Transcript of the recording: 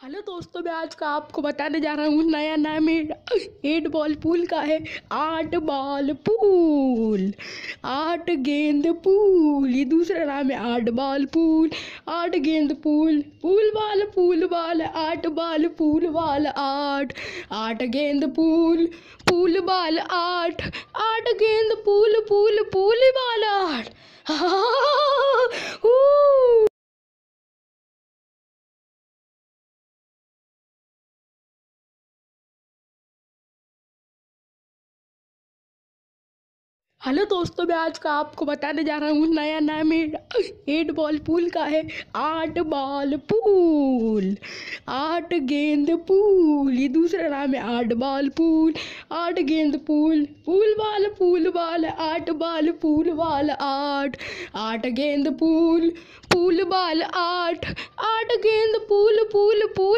Hello दोस्तों, मैं आज का आपको बताने जा रहा हूँ नया नाम एट बॉल पूल का है आठ बॉल पूल आठ गेंद पूल ये दूसरा नाम है आठ बॉल पूल आठ गेंद pool pool ball pool ball आठ बॉल पूल बॉल आठ। आठ गेंद पूल पूल बॉल आठ। आठ गेंद पूल पूल हेलो दोस्तों, मैं आज का आपको बताने जा रहा हूँ नया नाम एट बॉल पूल का है आठ बॉल पूल आठ गेंद पूल ये दूसरा नाम है आठ बॉल पूल आठ गेंद pool pool ball pool ball आठ बॉल पूल बॉल आठ। आठ गेंद पूल पूल बॉल आठ। आठ गेंद पूल पूल पूल